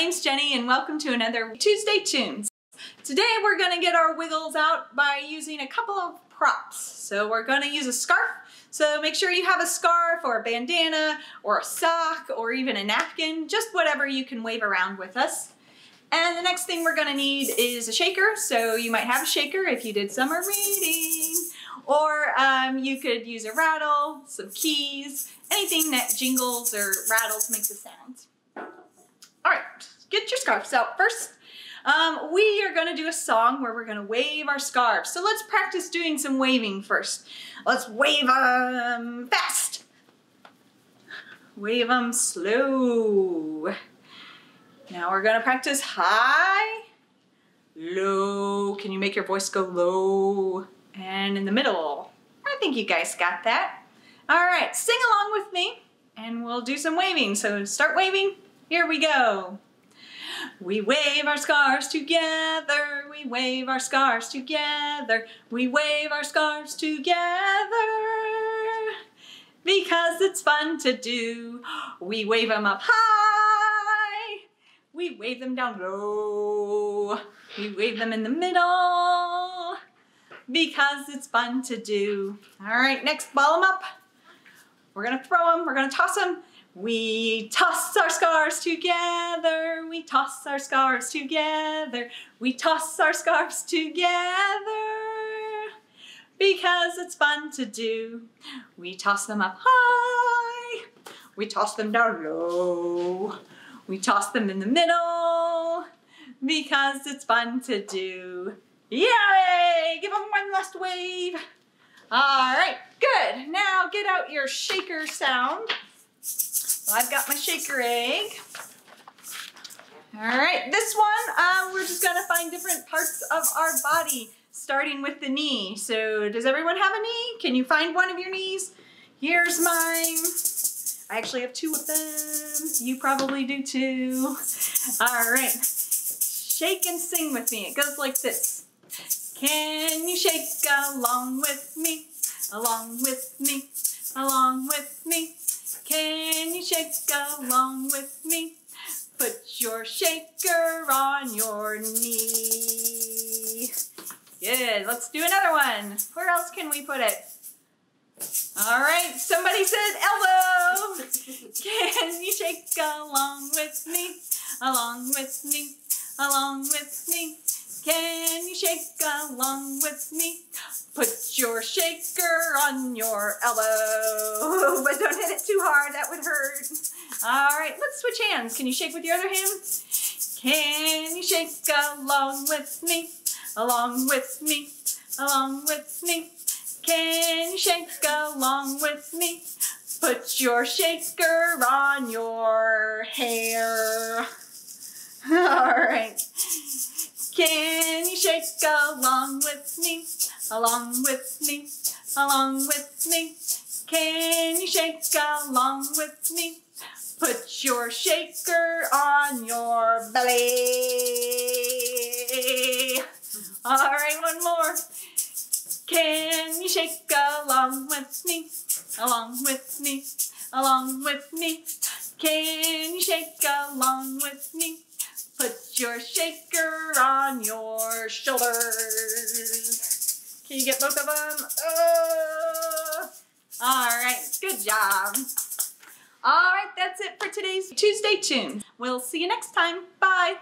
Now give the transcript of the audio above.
name's Jenny and welcome to another Tuesday Tunes. Today we're going to get our wiggles out by using a couple of props. So we're going to use a scarf. So make sure you have a scarf or a bandana or a sock or even a napkin, just whatever you can wave around with us. And the next thing we're going to need is a shaker. So you might have a shaker if you did summer reading. Or um, you could use a rattle, some keys, anything that jingles or rattles makes a sound. All right, get your scarves out first. Um, we are gonna do a song where we're gonna wave our scarves. So let's practice doing some waving first. Let's wave them fast. Wave them slow. Now we're gonna practice high, low. Can you make your voice go low? And in the middle. I think you guys got that. All right, sing along with me and we'll do some waving. So start waving. Here we go. We wave our scarves together, we wave our scarves together, we wave our scarves together. Because it's fun to do. We wave them up high, we wave them down low, we wave them in the middle. Because it's fun to do. All right, next, ball them up. We're gonna throw them, we're gonna toss them, we toss our scarves together, we toss our scarves together, we toss our scarves together. Because it's fun to do. We toss them up high, we toss them down low, we toss them in the middle. Because it's fun to do. Yay! Give them one last wave. All right, good. Now get out your shaker sound. I've got my shaker egg. All right, this one, uh, we're just gonna find different parts of our body, starting with the knee. So does everyone have a knee? Can you find one of your knees? Here's mine. I actually have two of them. You probably do too. All right, shake and sing with me. It goes like this. Can you shake along with me, along with me, along with Good, let's do another one. Where else can we put it? All right, somebody said elbow. Can you shake along with me? Along with me, along with me. Can you shake along with me? Put your shaker on your elbow, but don't hit it too hard, that would hurt. All right, let's switch hands. Can you shake with your other hand? Can you shake along with me? Along with me, along with me. Can you shake along with me? Put your shaker on your hair. All right. Can you shake along with me? Along with me, along with me. Can you shake along with me? Put your shaker on your belly. All right, one more. Can you shake along with me? Along with me, along with me. Can you shake along with me? Put your shaker on your shoulders. Can you get both of them? Oh. All right, good job. All right, that's it for today's Tuesday Tune. We'll see you next time. Bye.